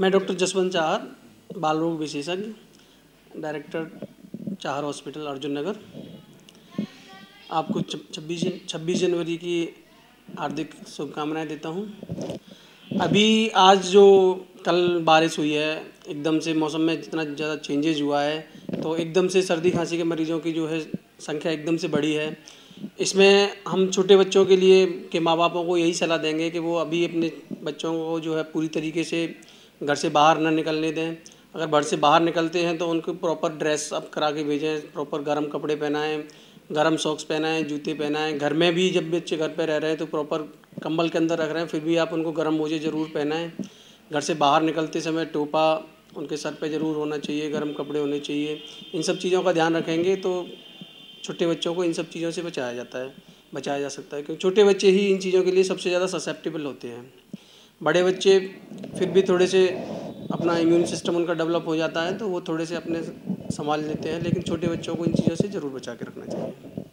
मैं डॉक्टर जसवंत चाहर बाल रोग विशेषज्ञ, डायरेक्टर चाहर हॉस्पिटल, अर्जुन नगर। आपको छब्बीस छब्बीस जनवरी की हार्दिक शुभकामनाएँ देता हूँ। अभी आज जो कल बारिश हुई है, एकदम से मौसम में जितना ज़्यादा चेंजेज हुआ है तो एकदम से सर्दी खांसी के मरीज़ों की जो है संख्या एकदम से बढ़ी है। इसमें हम छोटे बच्चों के लिए के माँ बापों को यही सलाह देंगे कि वो अभी अपने बच्चों को जो है पूरी तरीके से घर से बाहर ना निकलने दें। अगर घर से बाहर निकलते हैं तो उनको प्रॉपर ड्रेस अप करा के भेजें प्रॉपर गर्म कपड़े पहनाएँ, गर्म सॉक्स पहनाएँ, जूते पहनाएँ। घर में भी जब बच्चे घर पर रह रहे हैं तो प्रॉपर कंबल के अंदर रख रहे हैं, फिर भी आप उनको गर्म मोजे ज़रूर पहनाएँ। घर से बाहर निकलते समय टोपा उनके सर पे ज़रूर होना चाहिए, गर्म कपड़े होने चाहिए। इन सब चीज़ों का ध्यान रखेंगे तो छोटे बच्चों को इन सब चीज़ों से बचाया जाता है, बचाया जा सकता है। क्योंकि छोटे बच्चे ही इन चीज़ों के लिए सबसे ज़्यादा ससेप्टेबल होते हैं। बड़े बच्चे फिर भी थोड़े से अपना इम्यून सिस्टम उनका डेवलप हो जाता है तो वो थोड़े से अपने संभाल लेते हैं, लेकिन छोटे बच्चों को इन चीज़ों से ज़रूर बचा के रखना चाहिए।